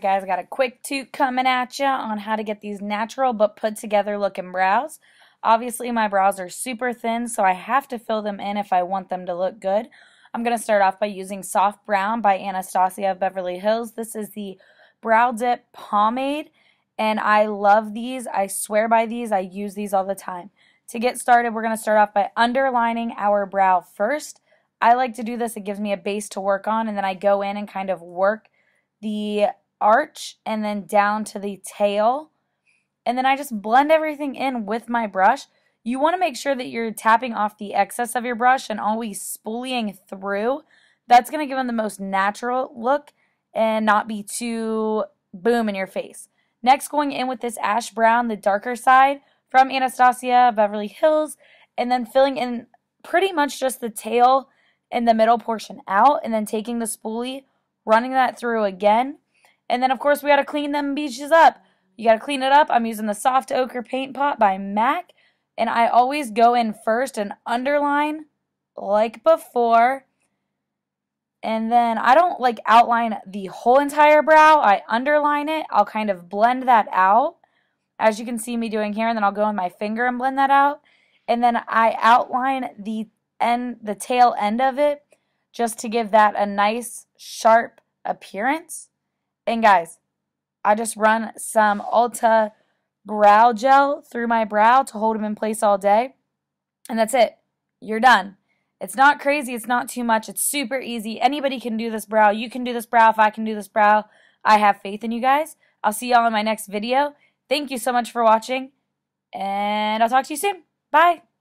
guys, got a quick toot coming at you on how to get these natural but put together looking brows. Obviously my brows are super thin so I have to fill them in if I want them to look good. I'm going to start off by using Soft Brown by Anastasia of Beverly Hills. This is the Brow Dip Pomade and I love these. I swear by these. I use these all the time. To get started, we're going to start off by underlining our brow first. I like to do this. It gives me a base to work on and then I go in and kind of work the arch and then down to the tail. And then I just blend everything in with my brush. You want to make sure that you're tapping off the excess of your brush and always spooling through. That's going to give them the most natural look and not be too boom in your face. Next, going in with this ash brown, the darker side from Anastasia Beverly Hills, and then filling in pretty much just the tail and the middle portion out, and then taking the spoolie, running that through again, and then, of course, we got to clean them beaches up. You got to clean it up. I'm using the Soft Ochre Paint Pot by MAC. And I always go in first and underline like before. And then I don't like outline the whole entire brow. I underline it. I'll kind of blend that out. As you can see me doing here. And then I'll go in my finger and blend that out. And then I outline the end, the tail end of it just to give that a nice sharp appearance. And guys, I just run some Ulta brow gel through my brow to hold them in place all day. And that's it. You're done. It's not crazy. It's not too much. It's super easy. Anybody can do this brow. You can do this brow if I can do this brow. I have faith in you guys. I'll see y'all in my next video. Thank you so much for watching. And I'll talk to you soon. Bye.